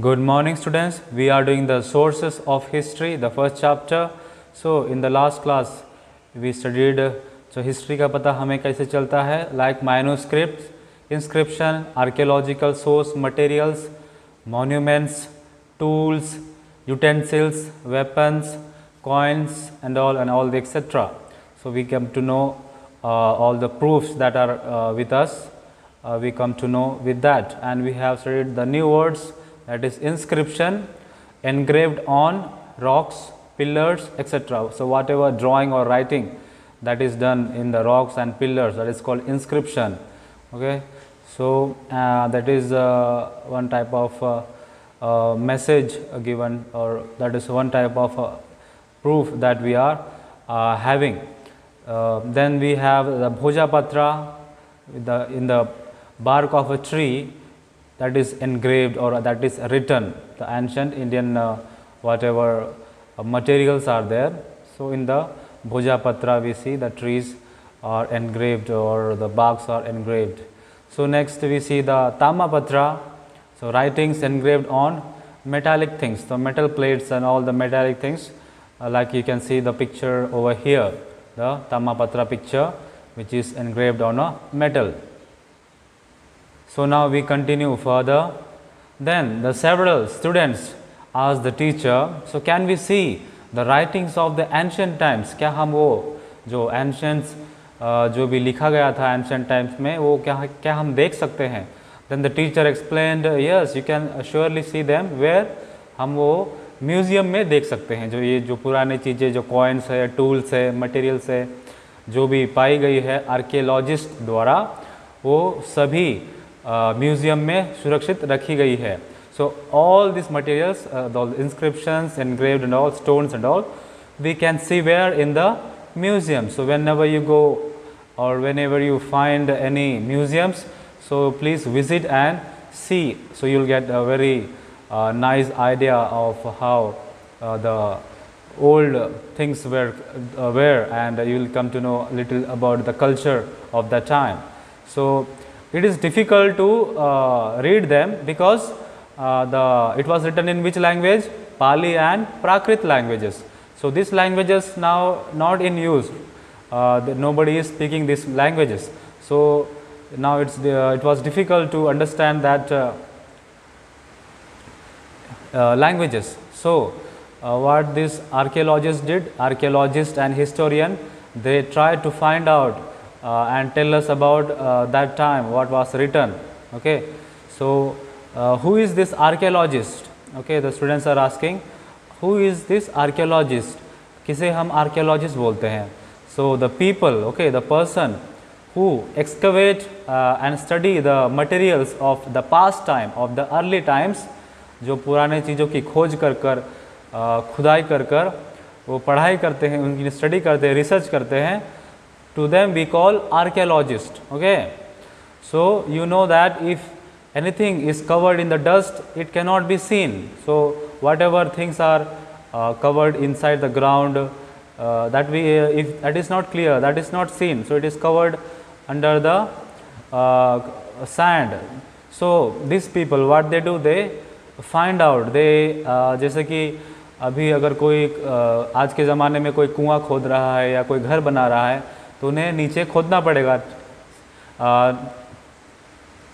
Good morning, students. We are doing the sources of history, the first chapter. So, in the last class, we studied uh, so history का पता हमें कैसे चलता है like manuscripts, inscription, archaeological source materials, monuments, tools, utensils, weapons, coins, and all and all the etc. So, we come to know uh, all the proofs that are uh, with us. Uh, we come to know with that, and we have studied the new words that is inscription engraved on rocks, pillars, etc. So, whatever drawing or writing that is done in the rocks and pillars that is called inscription. Okay. So, uh, that is uh, one type of uh, uh, message given or that is one type of uh, proof that we are uh, having. Then we have the Bhojapatra the, in the bark of a tree that is engraved or that is written the ancient Indian uh, whatever uh, materials are there. So, in the Bhojapatra we see the trees are engraved or the barks are engraved. So, next we see the Tamapatra, so writings engraved on metallic things, the metal plates and all the metallic things uh, like you can see the picture over here, the Tamapatra picture which is engraved on a metal. So, now we continue further. Then the several students asked the teacher, so can we see the writings of the ancient times? क्या हम वो जो ancient uh, जो भी लिखा गया था ancient times में वो क्या क्या हम देख सकते हैं Then the teacher explained, yes, you can surely see them where हम वो म्यूज़ियम में देख सकते हैं जो ये जो पुरानी चीज़ें जो कॉइन्स है टूल्स है मटेरियल्स है जो भी पाई गई है आर्कियोलॉजिस्ट द्वारा वो सभी म्यूज़ियम में सुरक्षित रखी गई है so all this materials the inscriptions engraved and all stones and all we can see where in the museum so whenever you go or whenever you find any museums so please visit and see so you'll get a very uh, nice idea of how uh, the old things were, uh, were and you will come to know a little about the culture of that time. So, it is difficult to uh, read them because uh, the it was written in which language Pali and Prakrit languages. So, these languages now not in use uh, nobody is speaking these languages. So, now it's the, it was difficult to understand that uh, languages. So, uh, what this archaeologist did, archaeologist and historian, they tried to find out uh, and tell us about uh, that time what was written. Okay. So, uh, who is this archaeologist? Okay, the students are asking, who is this archaeologist? किसे हम archaeologist बोलते हैं? So, the people, okay, the person who excavate uh, and study the materials of the past time of the early times जो पुराने चीज़ों की खोज कर कर खुदाई कर कर वो पढ़ाई करते हैं उनकी स्टडी करते हैं रिसर्च करते हैं to them we call archaeologist okay so you know that if anything is covered in the dust it cannot be seen so whatever things are uh, covered inside the ground uh, that we uh, if that is not clear that is not seen so it is covered under the sand so these people what they do they find out they जैसे कि अभी अगर कोई uh, आज के ज़माने में कोई कुआँ खोद रहा है या कोई घर बना रहा है तो उन्हें नीचे खोदना पड़ेगा। uh,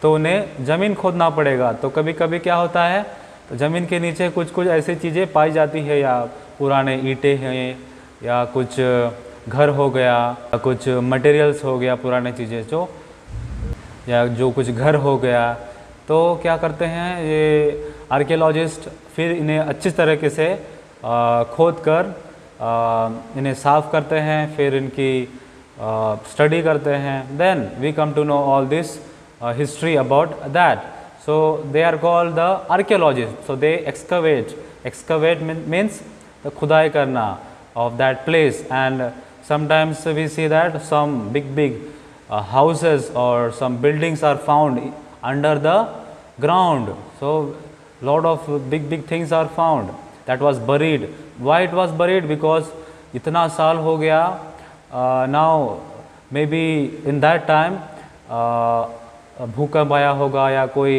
तो उन्हें ज़मीन खोदना पड़ेगा। तो कभी कभी क्या होता है तो ज़मीन के नीचे कुछ कुछ ऐसी चीज़ें पाई जाती है या पुराने ईंटें हैं या कुछ घर हो गया कुछ मटेरियल्स हो गया पुराने चीज़ें जो या जो कुछ घर हो गया। तो क्या करते हैं ये आर्कियोलॉजिस्ट फिर इन्हें अच्छी तरीके से खोद कर इन्हें साफ़ करते हैं फिर इनकी स्टडी करते हैं then we come to know all this history about that so they are call the archaeologist so they excavate excavate means the खुदाई करना of that place and sometimes we see that some big big houses और some buildings are found under the ground so lot of big big things are found that was buried why it was buried because इतना साल हो गया uh, now maybe in that time uh, भूकंप आया होगा या कोई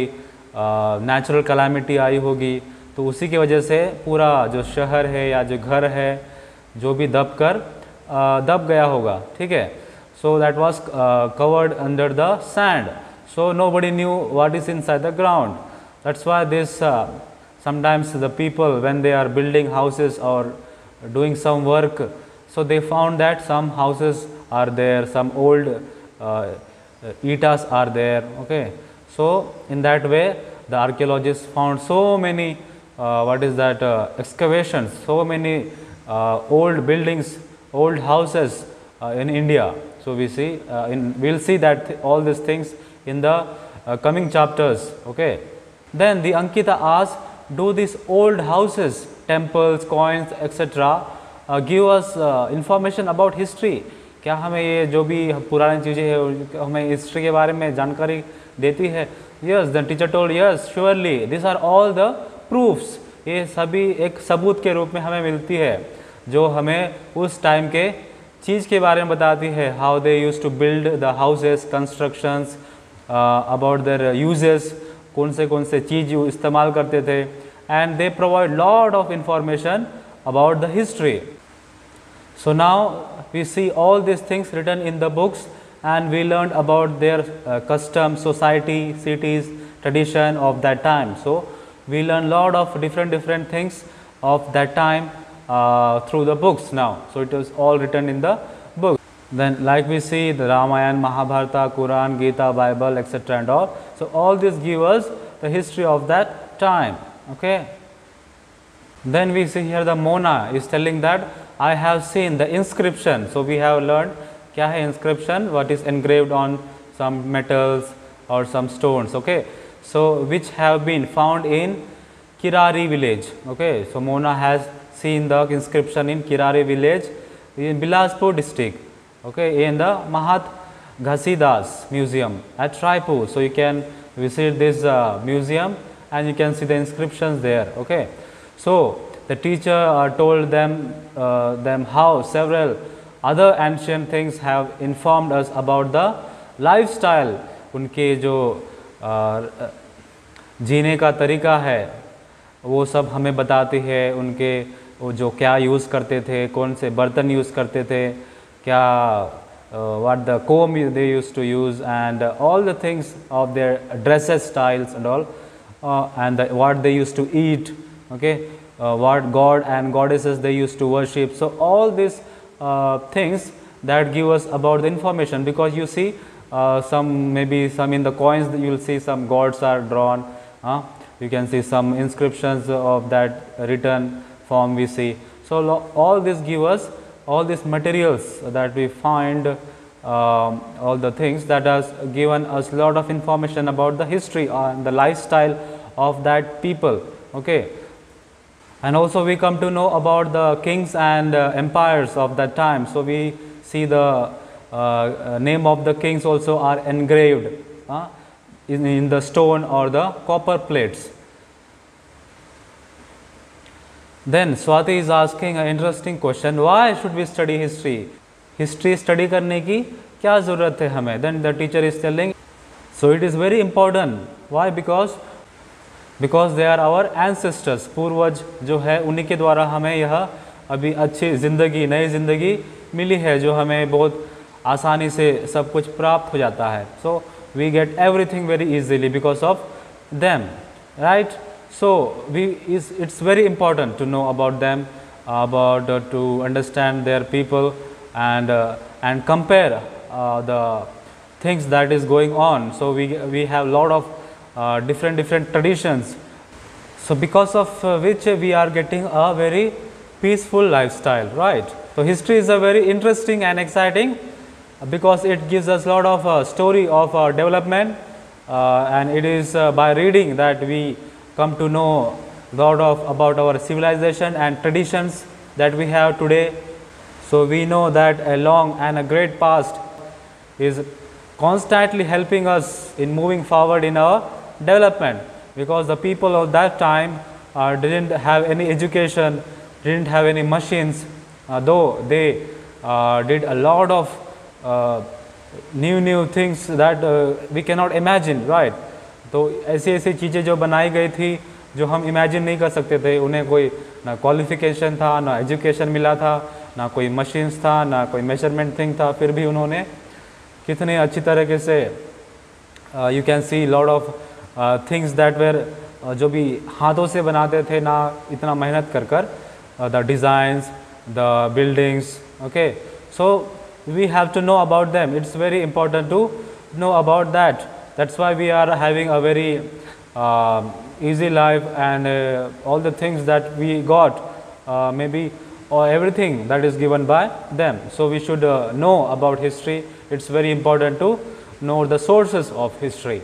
नेचुरल कलामिटी आई होगी तो उसी की वजह से पूरा जो शहर है या जो घर है जो भी दब कर दब गया होगा ठीक है? So that was covered under the sand so nobody knew what is inside the ground that's why this sometimes the people when they are building houses or doing some work so they found that some houses are there some old uh, etas are there okay. So in that way the archaeologists found so many uh, what is that uh, excavations so many uh, old buildings old houses uh, in india. So we see uh, in we'll see that th- all these things in the coming chapters okay. Then the ankita asked do these old houses temples coins etc uh, us us about history क्या हमें ये जो भी पुरानी चीज़ें हैं हमें history के बारे में जानकारी देती है? Yes the teacher told yes surely this are all the proofs ये सभी एक सबूत के रूप में हमें मिलती है जो हमें उस टाइम के चीज़ के बारे में बताती है। How they use to build the houses constructions about their uses कौन से कौन से चीज़ इस्तेमाल करते थे। And they provide lot of information about the history So now we see all these things written in the books and we learned about their uh, custom, society, cities, tradition of that time. So we learn lot of different different things of that time uh, through the books now. So it is all written in the book. Then like we see the Ramayana, Mahabharata, Quran, Gita, Bible, etc. and all. So all this give us the history of that time. Okay. Then we see here the Mona is telling that I have seen the inscription. So, we have learned kya hai inscription, what is engraved on some metals or some stones, okay. So, which have been found in Kirari village, okay. So, Mona has seen the inscription in Kirari village in Bilaspur district, okay, in the Mahant Ghasidas museum at Raipur. So, you can visit this uh, museum and you can see the inscriptions there, okay. So, the teacher uh, told them uh, them how several other ancient things have informed us about the lifestyle उनके जो uh, जीने का तरीका है वो सब हमें बताती है उनके वो जो क्या यूज़ करते थे कौन से बर्तन यूज़ करते थे क्या what the comb they used to use and uh, all the things of their dresses styles and all uh, and the, what they used to eat okay uh, what god and goddesses they used to worship. So all these uh, things that give us about the information because you see uh, some maybe some in the coins you will see some gods are drawn uh, you can see some inscriptions of that written form we see. So all this give us all these materials that we find um, all the things that has given us a lot of information about the history and the lifestyle of that people okay and also we come to know about the kings and uh, empires of that time so we see the uh, uh, name of the kings also are engraved uh, in, in the stone or the copper plates then Swati is asking an interesting question why should we study history history study करने की क्या ज़रूरत है हमें then the teacher is telling so it is very important why because because they are our ancestors पूर्वज जो है उन्हीं के द्वारा हमें यह अभी अच्छी ज़िंदगी नई ज़िंदगी मिली है जो हमें बहुत आसानी से सब कुछ प्राप्त हो जाता है। So we get every thing very easily because of them right so we is it's very important to know about them about to understand their people and and compare the that is going on. So we we have lot of uh, different different traditions. So because of uh, which we are getting a very peaceful lifestyle right? So history is a very interesting and exciting because it gives us lot of uh, story of our development uh, and it is uh, by reading that we come to know lot of about our civilization and traditions that we have today. So we know that a long and a great past is constantly helping us in moving forward in our development because the people of that time uh, didn't have any education didn't have any machines uh, though they uh, did a lot of uh, new new things that uh, we cannot imagine right तो ऐसी ऐसी चीज़ें जो बनाई गई थी जो हम इमेजिन नहीं कर सकते थे उन्हें कोई ना क्वालिफिकेशन था ना एजुकेशन मिला था ना कोई मशीन्स था ना कोई मेज़रमेंट थिंग था फिर भी उन्होंने कितने अच्छी तरीके से you can see lot of things that were जो भी हाथों से बनाते थे ना इतना मेहनत कर कर the designs the buildings okay so we have to know about them it's very important to know about that that's why we are having a very easy life and uh, all the things that we got uh, maybe or everything that is given by them so we should uh, know about history it's very important to know the sources of history